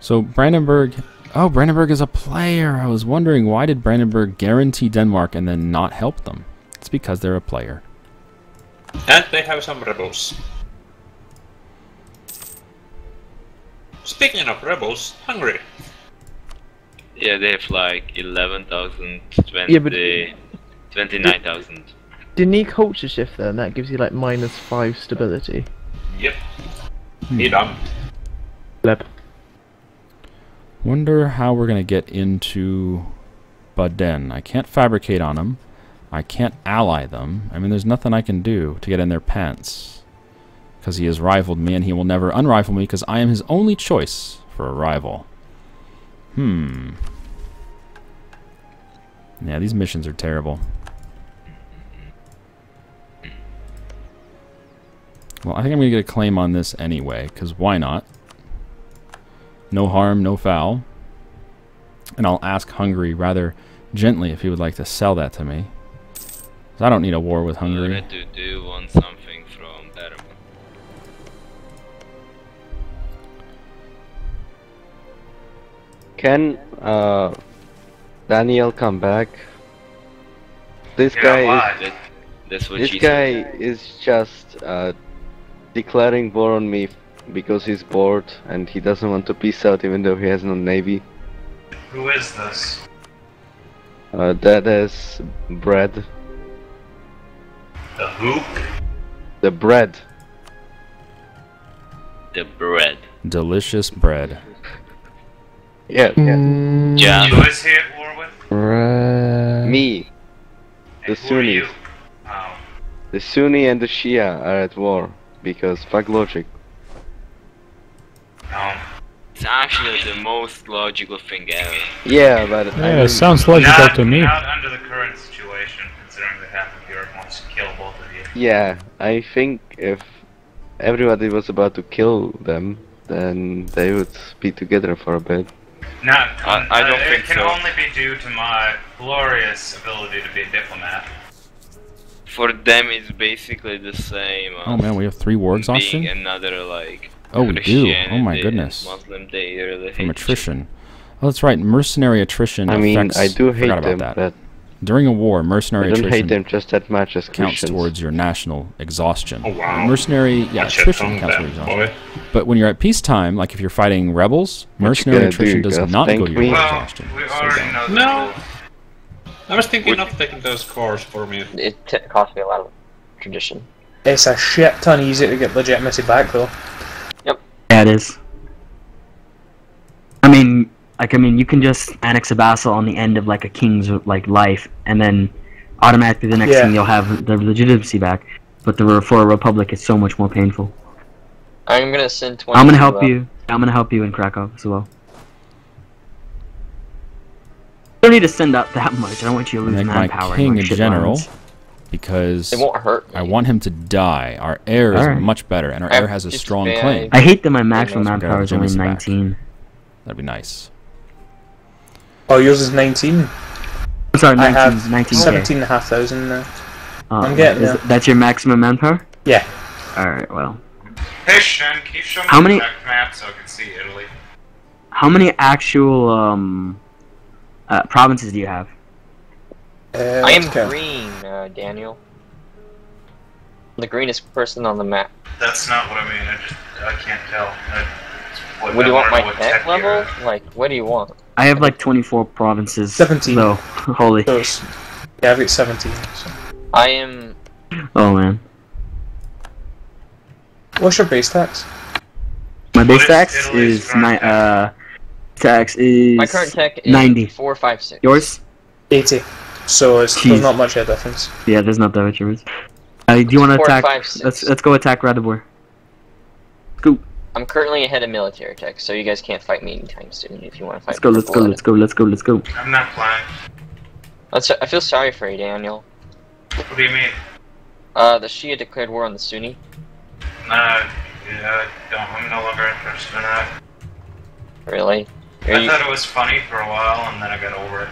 So Brandenburg, oh Brandenburg is a player. I was wondering why did Brandenburg guarantee Denmark and then not help them? It's because they're a player. And they have some rebels. Speaking of rebels, Hungary. Yeah, they have like 11,000, 20, Yeah, but- 29,000. Didn't he culture shift then? that gives you like minus five stability? Yep. Hmm. He done. Leb. Wonder how we're gonna get into Baden. I can't fabricate on them. I can't ally them. I mean, there's nothing I can do to get in their pants. Because he has rivaled me, and he will never unrival me, because I am his only choice for a rival. Hmm. Yeah, these missions are terrible. Well, I think I'm going to get a claim on this anyway, because why not? No harm, no foul. And I'll ask Hungary rather gently if he would like to sell that to me. 'Cause I don't need a war with Hungary. Can uh, Daniel come back? This Yeah, guy why? is. That- that's what this guy said. is just uh, declaring war on me because he's bored and he doesn't want to peace out even though he has no navy. Who is this? Uh, that is bread. The who? The bread. The bread. Delicious bread. Yeah, yeah. Mm. Yeah. Who is he at war with? Me. The who are you? Sunnis. The Sunni and the Shia are at war because fuck logic. Um, it's actually the most logical thing ever. Yeah, but I Yeah, mean- sounds logical not, to me. Not under the current situation, considering that half of Europe wants to kill both of you. Yeah, I think if everybody was about to kill them, then they would be together for a bit. No, I- I don't uh, think it can so. only be due to my glorious ability to be a diplomat. For them, it's basically the same. Oh man, we have three war exhaustion Being another like. Oh, we do. Oh my goodness. Muslim, they really from attrition. Oh, that's right. Mercenary attrition. I mean, affects, I do hate forgot about them, that. but During a war, mercenary I don't attrition hate them just that much as counts Christians. towards your national exhaustion. Oh, wow. Mercenary, yeah, Watch it attrition from counts them, towards exhaustion. boy. But when you're at peacetime, like if you're fighting rebels, What mercenary attrition do, does Gus? not go Thank to your me? Well, exhaustion. We So already know No. I was thinking of taking those cores for me. It t- cost me a lot of tradition. It's a shit ton easier to get legitimacy back though. Yeah, it is. I mean, like, I mean, you can just annex a vassal on the end of like a king's like life, and then automatically the next Yeah. thing you'll have the legitimacy back. But the for a republic, it's so much more painful. I'm gonna send 20 I'm gonna help you. I'm gonna help you in Krakow as well. You don't need to send out that much. I don't want you to lose Make my manpower. king and, a like, shit general lines. because It won't hurt I want him to die. Our heir is Alright. much better, and our I- heir has a strong claim. I hate that my maximum Let's get our manpower is only legitimacy back. 19. That'd be nice. Oh, yours is 19. I'm sorry, I 19, have 19K. 17,500 now. Oh, I'm getting is- there. That's your maximum manpower? Yeah. Alright, well. Hey Shen, can you show me How the many- tech map so I can see Italy? How many actual um uh, provinces do you have? Uh, I am okay. green, uh, Daniel. The greenest person on the map. That's not what I mean. I just I can't tell. I, what, What do you want, my tech level? Like, what do you want? I have like 24 provinces. 17. So, holy. So it's- yeah, I've got 17. So. I am. Oh man. What's your base tax? My base tax Italy's is current ni- uh tax is My current tech is 90. 456. Yours? 80. So it's, Jeez. there's not much of a difference. Yeah, there's not that much difference. Uh, do you want to attack? five, let's let's go attack Radibor. Scoop. I'm currently ahead of military tech, so you guys can't fight me anytime soon if you want to fight Let's go. me Let's go. Let's go. Let's go. Let's go. I'm not playing. Let's, I feel sorry for you, Daniel. What do you mean? Uh, the Shia declared war on the Sunni. Uh, yeah, don't, I'm no longer interested in that. Really? Are I you- thought it was funny for a while, and then I got over it.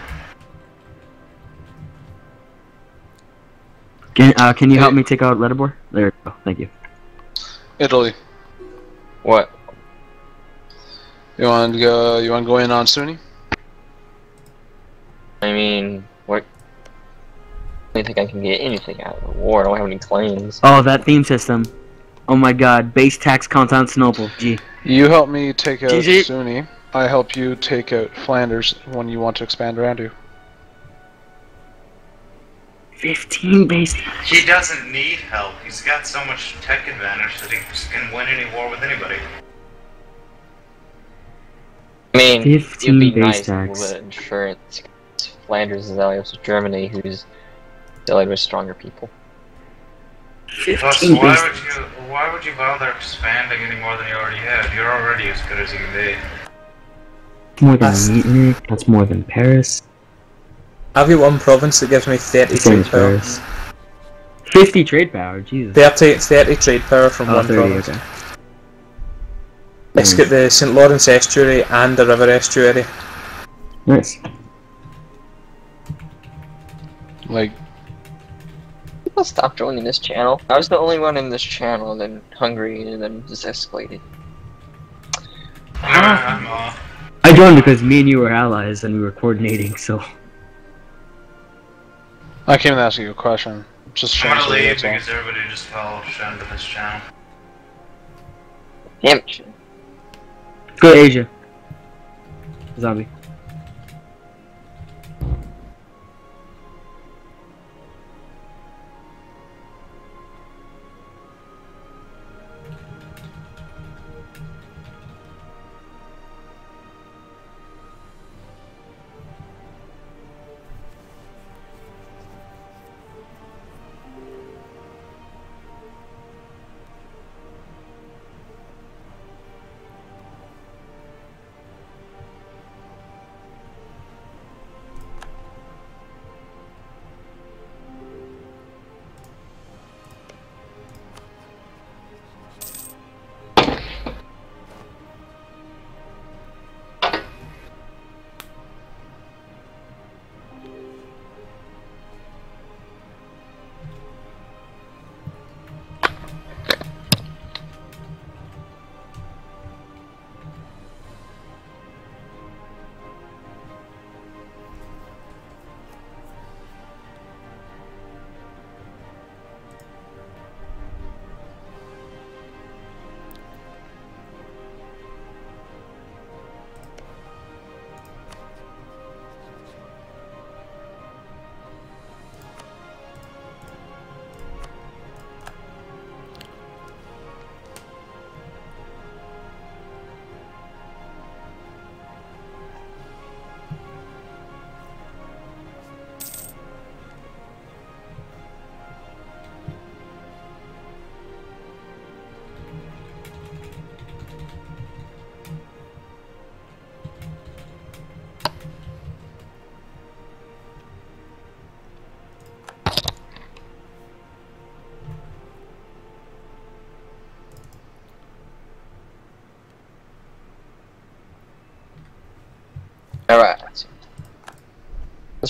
Can uh, can you help me take out Radibor? There. you go. Thank you. Italy. What? You want to go? You want to go in on Sunni? I mean, what? I don't think I can get anything out of the war. I don't have any claims. Oh, that theme system. Oh my God. Base tax Constantinople. Gee. You help me take out GG. Sunni. I help you take out Flanders when you want to expand around you. 15 base tax. He doesn't need help. He's got so much tech advantage that he can win any war with anybody. I mean, it'd be base nice with insurance. Flanders is allies with Germany, who's allied with stronger people. Plus, 15 why would you why would you bother expanding any more than you already have? You're already as good as you can be. More than Munich. That's more than Paris. I've got one province that gives me 30 Same trade as power. Paris. 50 trade power. Jesus. 30, 30 trade power from Oh, one 30, province. okay. It's Hmm. got the St. Lawrence estuary and the river estuary. Nice. Like, People stop joining this channel. I was the only one in this channel, then Hungary, and then just escalated. Uh, I joined because me and you were allies and we were coordinating, so. I came to ask you a question. Just I'm gonna leave that's all. because everybody just followed Shen to this channel. Damn it. Go Asia. Zombie.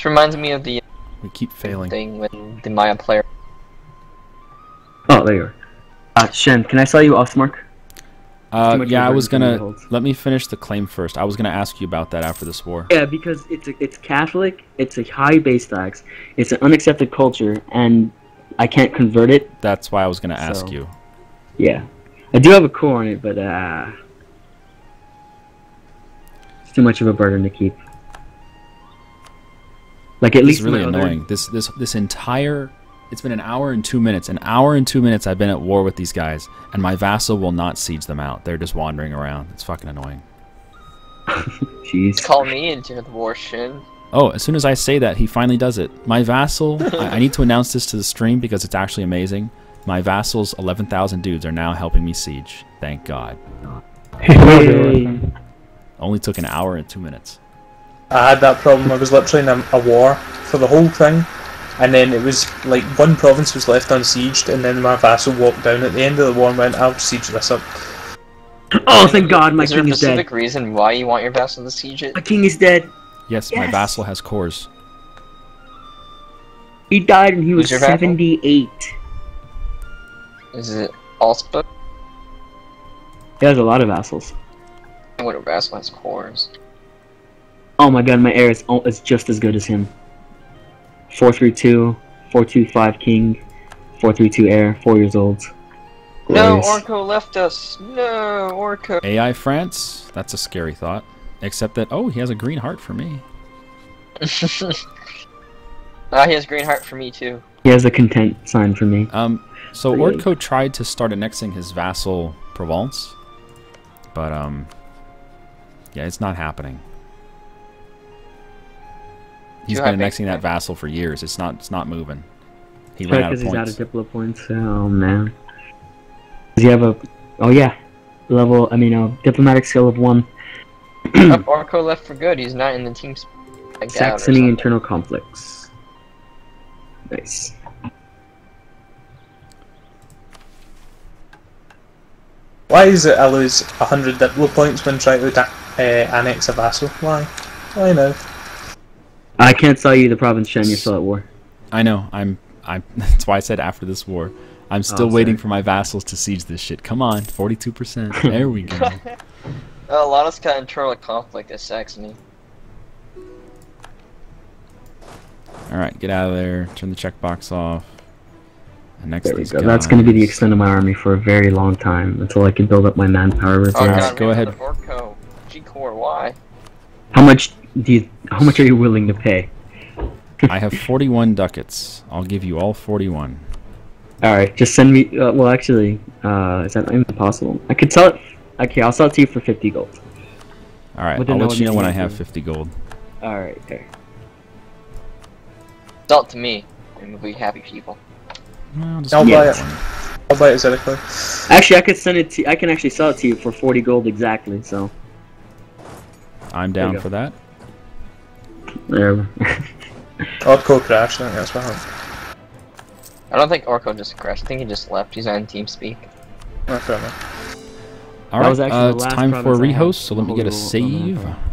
This reminds me of the We keep failing. thing when the Maya player. Oh, there you are. Uh, Shen, can I sell you off Mark? Uh, yeah, I was burden for me to gonna let me finish the claim first. I was gonna ask you about that after this war. Yeah, because it's a, it's Catholic, it's a high base tax, it's an unaccepted culture, and I can't convert it. That's why I was gonna ask So- you. Yeah, I do have a core on it, but uh, it's too much of a burden to keep. Like at This least is really my other- annoying. This this this entire it's been an hour and two minutes. An hour and two minutes I've been at war with these guys, and my vassal will not siege them out. They're just wandering around. It's fucking annoying. Jeez. Call me into the war, Shin. Oh, as soon as I say that, he finally does it. My vassal, I, I need to announce this to the stream because it's actually amazing. My vassal's 11,000 dudes are now helping me siege. Thank God. Yay. Only took an hour and two minutes. I had that problem. I was literally in a, a war for the whole thing, and then it was like one province was left unsieged, and then my vassal walked down at the end of the war and went, "I'll siege this up." Oh, thank God, my is there a king is dead. specific reason why you want your vassal to siege it? My king is dead. Yes, my vassal has cores. He died and he was Who's your vassal? 78. Is it Allspa? He has a lot of vassals. What a vassal has cores. Oh my god, my heir is, al- is just as good as him. 432, 425 king, 432 heir, 4 years old. No, Glorious. Orko left us. No, Orko. AI France? That's a scary thought. Except that, oh, he has a green heart for me. Ah, he has green heart for me too. He has a content sign for me. Um, so Really? Orko tried to start annexing his vassal Provence, but um, yeah, it's not happening. He's Too been high annexing that vassal for years. It's not. It's not moving. He Probably ran out of because he's out points. of diplo points. Oh man. Does he have a? Oh yeah, level. I mean, a diplomatic skill of one. Orko left for good. He's not in the team. sp- Like that or Saxony internal conflicts. Nice. Why is it I lose hundred diplo points when trying to uh, annex a vassal? Why? Why now? I can't sell you the province, Shen. You're still at war. I know. I'm. I'm. That's why I said after this war. I'm still Oh, waiting sorry. for my vassals to siege this shit. Come on, 42%. There we go. Uh, a lot of got internal conflict at Saxony. All right, get out of there. Turn the checkbox off. Annex There we these go. That's going to be the extent of my army for a very long time until I can build up my manpower Oh reserves. god, go ahead. G-Core, why? How much do you? How much are you willing to pay? I have 41 ducats. I'll give you all 41. All right, just send me. Uh, well, actually, uh, is that even possible? I could sell it. Okay, I'll sell it to you for fifty gold. All right, But then I'll let you know when I have 50 gold. All right, there. Sell it to me, and we'll be happy people. Well, just I'll give buy it. one. I'll buy it Zerically. Actually, I could send it to. I can actually sell it to you for forty gold exactly. So I'm down for that. There. Orko crashed. I think that's what happened. I don't think Orko just crashed. I think he just left. He's on TeamSpeak. Oh, fair enough. All That right, was actually uh, it's time for a province I had. rehost, so let me get a Hold on, save. hold on.